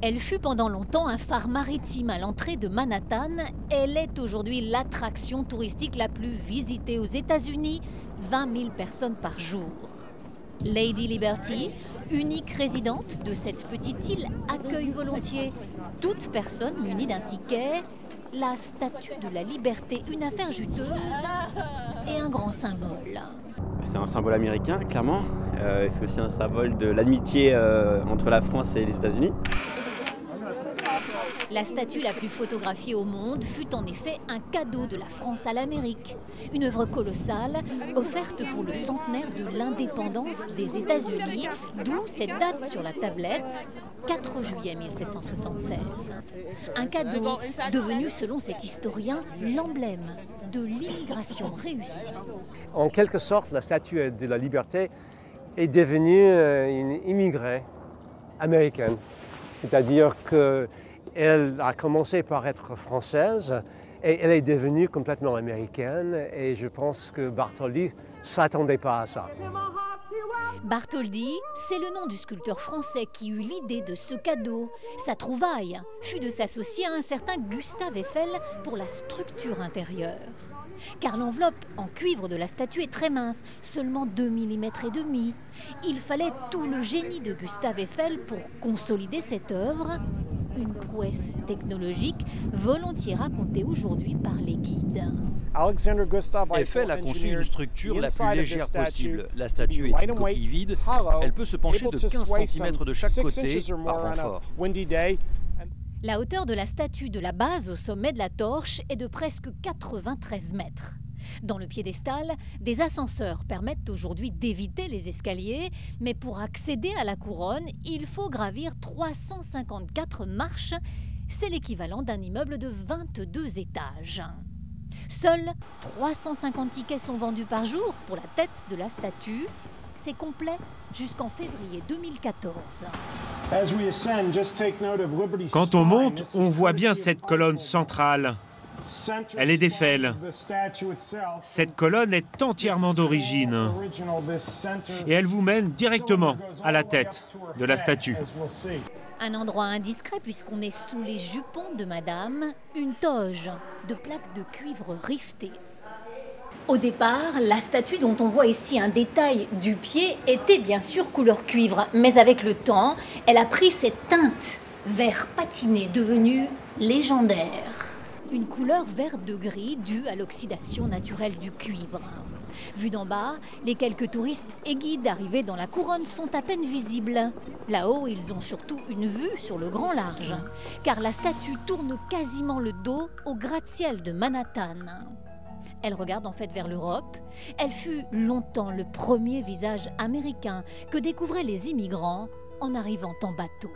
Elle fut pendant longtemps un phare maritime à l'entrée de Manhattan. Elle est aujourd'hui l'attraction touristique la plus visitée aux États-Unis, 20 000 personnes par jour. Lady Liberty, unique résidente de cette petite île, accueille volontiers toute personne munie d'un ticket, la statue de la liberté, une affaire juteuse et un grand symbole. C'est un symbole américain, clairement. Euh, c'est aussi un symbole de l'amitié euh, entre la France et les États-Unis. La statue la plus photographiée au monde fut en effet un cadeau de la France à l'Amérique. Une œuvre colossale offerte pour le centenaire de l'indépendance des États-Unis, d'où cette date sur la tablette, 4 juillet 1776. Un cadeau devenu, selon cet historien, l'emblème de l'immigration réussie. En quelque sorte, la statue de la liberté est devenue euh, une immigrée américaine. C'est-à-dire que elle a commencé par être française et elle est devenue complètement américaine et je pense que Bartholdi s'attendait pas à ça. Bartholdi, c'est le nom du sculpteur français qui eut l'idée de ce cadeau. Sa trouvaille fut de s'associer à un certain Gustave Eiffel pour la structure intérieure. Car l'enveloppe en cuivre de la statue est très mince, seulement 2 mm et demi. Il fallait tout le génie de Gustave Eiffel pour consolider cette œuvre une prouesse technologique volontiers racontée aujourd'hui par les guides. Eiffel a conçu une structure la plus légère possible. La statue est une coquille vide. Elle peut se pencher de 15 cm de chaque côté par vent fort. La hauteur de la statue de la base au sommet de la torche est de presque 93 mètres. Dans le piédestal, des ascenseurs permettent aujourd'hui d'éviter les escaliers, mais pour accéder à la couronne, il faut gravir 354 marches. C'est l'équivalent d'un immeuble de 22 étages. Seuls 350 tickets sont vendus par jour pour la tête de la statue. C'est complet jusqu'en février 2014. Quand on monte, on voit bien cette colonne centrale. Elle est d'Eiffel. Cette colonne est entièrement d'origine et elle vous mène directement à la tête de la statue. Un endroit indiscret puisqu'on est sous les jupons de Madame, une toge de plaques de cuivre riftées. Au départ, la statue dont on voit ici un détail du pied était bien sûr couleur cuivre, mais avec le temps, elle a pris cette teinte vert patiné devenue légendaire une couleur vert de gris due à l'oxydation naturelle du cuivre. Vu d'en bas, les quelques touristes et guides arrivés dans la couronne sont à peine visibles. Là-haut, ils ont surtout une vue sur le grand large, car la statue tourne quasiment le dos au gratte-ciel de Manhattan. Elle regarde en fait vers l'Europe. Elle fut longtemps le premier visage américain que découvraient les immigrants en arrivant en bateau.